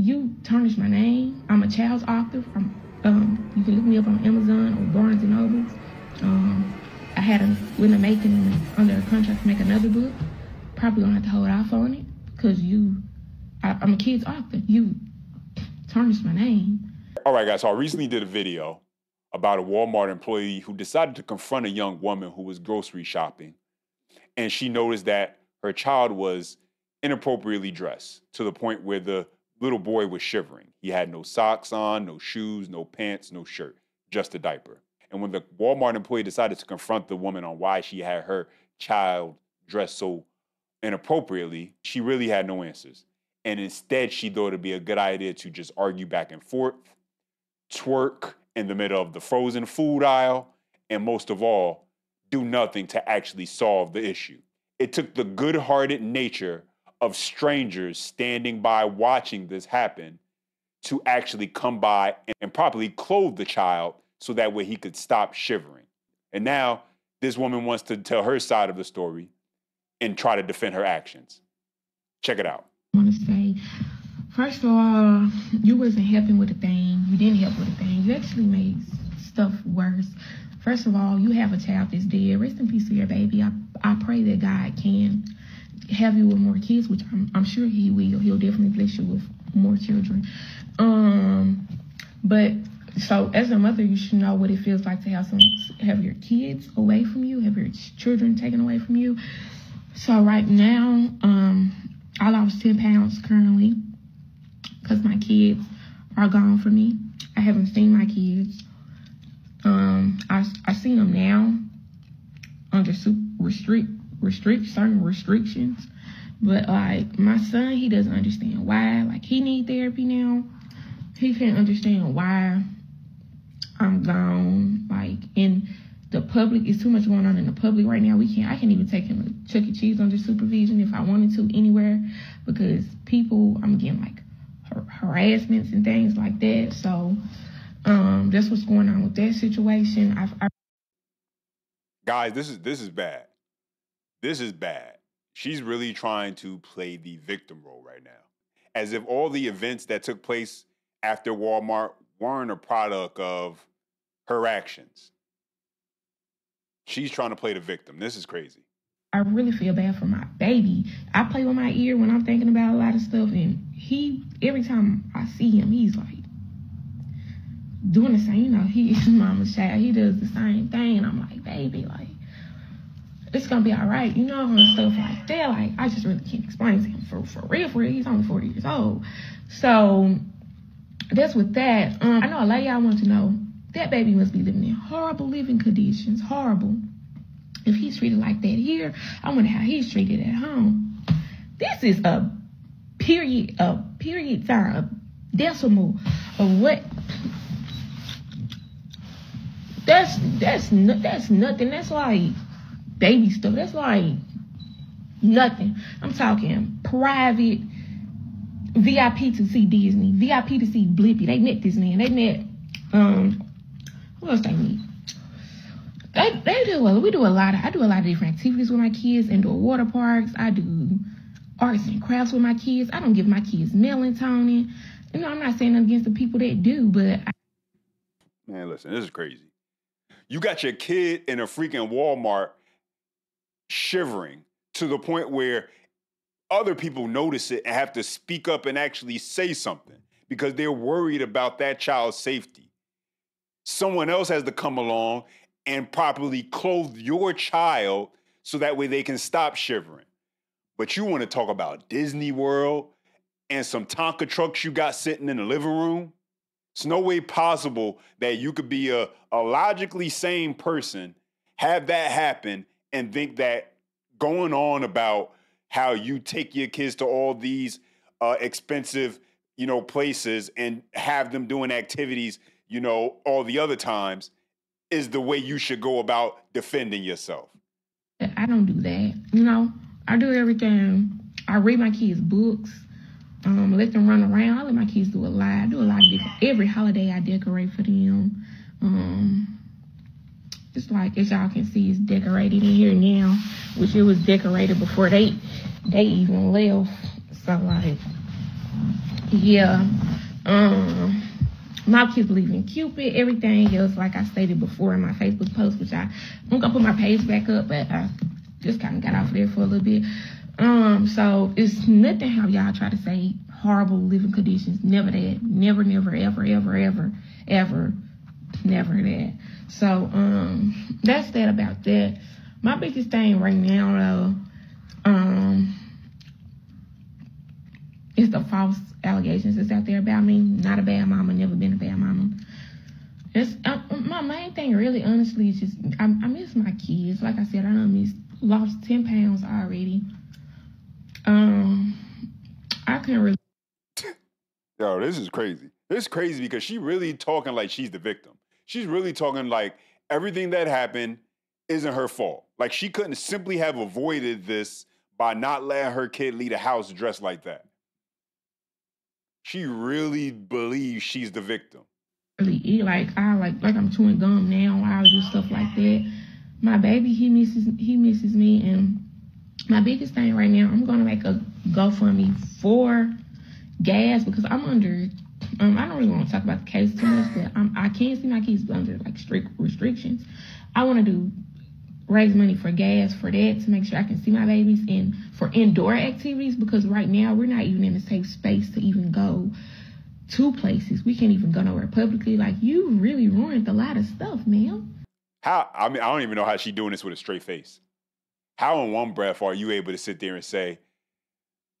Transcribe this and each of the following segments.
You tarnish my name. I'm a child's author. Um, you can look me up on Amazon or Barnes and Nobles. Um, I had a when I'm making under a contract to make another book. Probably gonna have to hold off on it because you, I, I'm a kid's author. You tarnished my name. All right, guys. So I recently did a video about a Walmart employee who decided to confront a young woman who was grocery shopping, and she noticed that her child was inappropriately dressed to the point where the little boy was shivering. He had no socks on, no shoes, no pants, no shirt, just a diaper. And when the Walmart employee decided to confront the woman on why she had her child dressed so inappropriately, she really had no answers. And instead, she thought it'd be a good idea to just argue back and forth, twerk in the middle of the frozen food aisle, and most of all, do nothing to actually solve the issue. It took the good hearted nature of strangers standing by watching this happen to actually come by and properly clothe the child so that way he could stop shivering. And now this woman wants to tell her side of the story and try to defend her actions. Check it out. I want to say, first of all, you wasn't helping with a thing. You didn't help with a thing. You actually made stuff worse. First of all, you have a child that's dead. Rest in peace to your baby. I, I pray that God can have you with more kids, which I'm, I'm sure he will. He'll definitely bless you with more children. Um, but so as a mother, you should know what it feels like to have some have your kids away from you, have your children taken away from you. So right now, um, I lost 10 pounds currently because my kids are gone from me. I haven't seen my kids. Um, I I see them now under super restrict restrict certain restrictions. But like my son, he doesn't understand why. Like he need therapy now. He can't understand why I'm gone. Like in the public, it's too much going on in the public right now. We can't. I can't even take him to Chuck E. Cheese under supervision if I wanted to anywhere because people. I'm getting like har- harassments and things like that. So um, that's what's going on with that situation. I've, I Guys, this is this is bad. This is bad. She's really trying to play the victim role right now. As if all the events that took place after Walmart weren't a product of her actions. She's trying to play the victim. This is crazy. I really feel bad for my baby. I play with my ear when I'm thinking about a lot of stuff, and he every time I see him, he's like doing the same. You know, he is mama's child. He does the same thing, and I'm like, baby, like it's gonna be all right, you know, and stuff like that. Like I just really can't explain to him for for real. For real, he's only 40 years old, so that's with that. Um, I know a lot of y'all want to know that baby must be living in horrible living conditions, horrible. If he's treated like that here, I wonder how he's treated at home. This is a period, a period time, a decimal of what. That's that's that's nothing. That's like baby stuff. That's like nothing. I'm talking private VIP to see Disney, VIP to see Blippi. They met this man. They met um who else they meet? They they do well. We do a lot of I do a lot of different activities with my kids, indoor water parks. I do arts and crafts with my kids. I don't give my kids melatonin. You know, I'm not saying against the people that do, but I, Man, listen, this is crazy. You got your kid in a freaking Walmart shivering to the point where other people notice it and have to speak up and actually say something because they're worried about that child's safety. Someone else has to come along and properly clothe your child so that way they can stop shivering. But you want to talk about Disney World and some Tonka trucks you got sitting in the living room? It's no way possible that you could be a, a logically sane person, have that happen, and think that going on about how you take your kids to all these uh, expensive, you know, places and have them doing activities, you know, all the other times is the way you should go about defending yourself. I don't do that. You know, I do everything. I read my kids books. Um, let them run around. I let my kids do a lot. I do a lot of different. Every holiday I decorate for them. Um, it's like as y'all can see, it's decorated in here now, which it was decorated before they they even left. So like, Yeah. Um my kids believe in Cupid, everything else, like I stated before in my Facebook post, which I I'm gonna put my page back up, but I just kind of got off there for a little bit. Um, so it's nothing how y'all try to say horrible living conditions. Never that. Never, never, ever, ever, ever, ever, never that. So um, that's that about that. My biggest thing right now, though, um, is the false allegations that's out there about me. Not a bad mama. Never been a bad mama. It's uh, my main thing, really, honestly, is just I, I miss my kids. Like I said, I done miss lost ten pounds already. Um, I couldn't really. Yo, this is crazy. This is crazy because she really talking like she's the victim. She's really talking like everything that happened isn't her fault. Like she couldn't simply have avoided this by not letting her kid leave the house dressed like that. She really believes she's the victim. Really like I like like I'm chewing gum now. I do stuff like that. My baby, he misses he misses me, and my biggest thing right now, I'm gonna make a GoFundMe for gas because I'm under. Um, I don't really want to talk about the case too much, but I'm, I can't see my kids under like strict restrictions. I want to do raise money for gas for that to make sure I can see my babies and for indoor activities because right now we're not even in a safe space to even go to places. We can't even go nowhere publicly. Like you really ruined a lot of stuff, ma'am. How I mean I don't even know how she's doing this with a straight face. How in one breath are you able to sit there and say,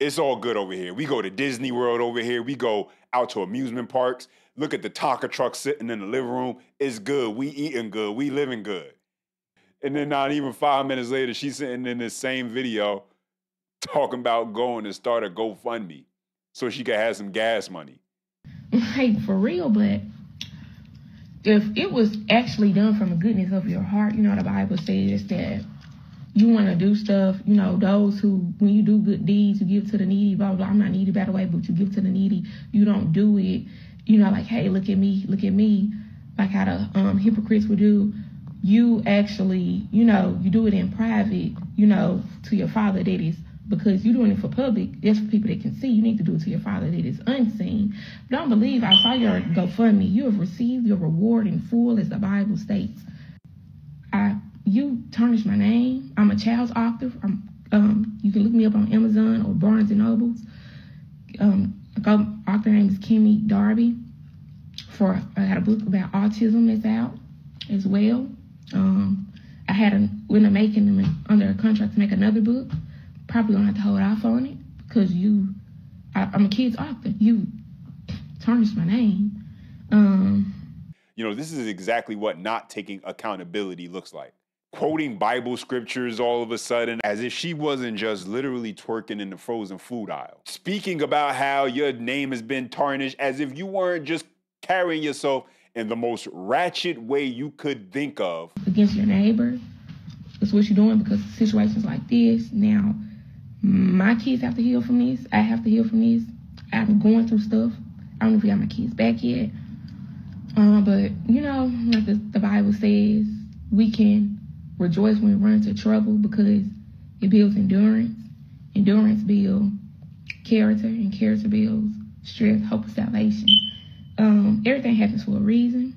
it's all good over here. We go to Disney World over here. We go out to amusement parks. Look at the Tonka truck sitting in the living room. It's good. We eating good. We living good. And then not even five minutes later, she's sitting in this same video talking about going to start a GoFundMe so she could have some gas money. Hey, for real, but if it was actually done from the goodness of your heart, you know the Bible says that you want to do stuff, you know, those who, when you do good deeds, you give to the needy, blah, blah, blah. I'm not needy, by the way, but you give to the needy. You don't do it, you know, like, hey, look at me, look at me, like how the um, hypocrites would do you actually, you know, you do it in private, you know, to your father that is because you're doing it for public. That's for people that can see. You need to do it to your father that is unseen. Don't believe I saw your GoFundMe. You have received your reward in full, as the Bible states. I you tarnish my name. I'm a child's author. Um, you can look me up on Amazon or Barnes and Nobles. Um, author name is Kimmy Darby. For I got a book about autism that's out as well. Um, I had a when I'm making them under a contract to make another book. Probably gonna have to hold off on it because you, I, am a kid's author. You tarnish my name. Um, you know, this is exactly what not taking accountability looks like. Quoting Bible scriptures all of a sudden as if she wasn't just literally twerking in the frozen food aisle. Speaking about how your name has been tarnished as if you weren't just carrying yourself in the most ratchet way you could think of. Against your neighbor. That's what you're doing because situations like this. Now, my kids have to heal from this. I have to heal from this. I'm going through stuff. I don't know if I got my kids back yet. Uh, but, you know, like the, the Bible says, we can rejoice when we run into trouble because it builds endurance. Endurance builds character, and character builds strength, hope, and salvation. Um, everything happens for a reason.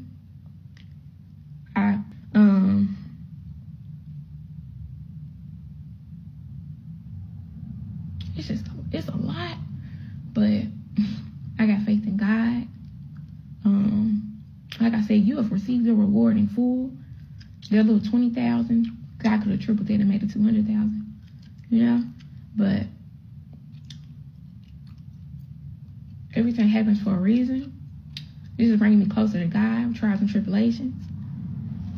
I um it's just it's a lot, but I got faith in God. Um, like I said, you have received your reward in full. That little twenty thousand, God could have tripled that and made it two hundred thousand. You know, but everything happens for a reason. This is bringing me closer to God, trials and tribulations.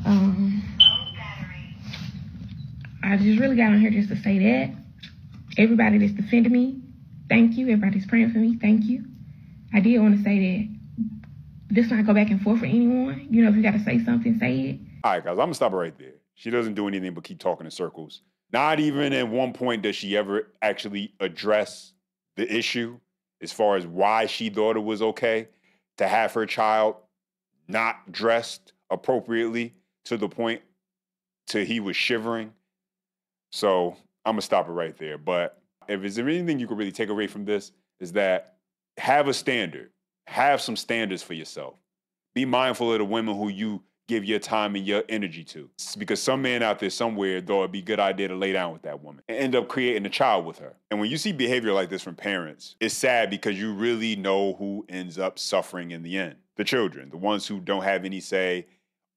Um, I just really got on here just to say that. Everybody that's defending me, thank you. Everybody's praying for me, thank you. I did want to say that this not go back and forth for anyone. You know, if you got to say something, say it. All right, guys, I'm gonna stop right there. She doesn't do anything but keep talking in circles. Not even at one point does she ever actually address the issue as far as why she thought it was okay to have her child not dressed appropriately to the point to he was shivering. So I'm gonna stop it right there. But if there's anything you could really take away from this, is that have a standard. Have some standards for yourself. Be mindful of the women who you give your time and your energy to. Because some man out there somewhere, thought it'd be a good idea to lay down with that woman and end up creating a child with her. And when you see behavior like this from parents, it's sad because you really know who ends up suffering in the end. The children, the ones who don't have any say,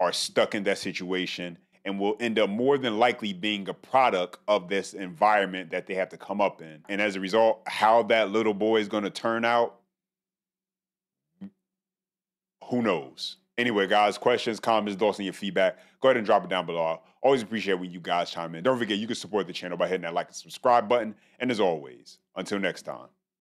are stuck in that situation and will end up more than likely being a product of this environment that they have to come up in. And as a result, how that little boy is going to turn out, who knows? Anyway, guys, questions, comments, thoughts, and your feedback, go ahead and drop it down below. Always appreciate when you guys chime in. Don't forget, you can support the channel by hitting that like and subscribe button. And as always, until next time.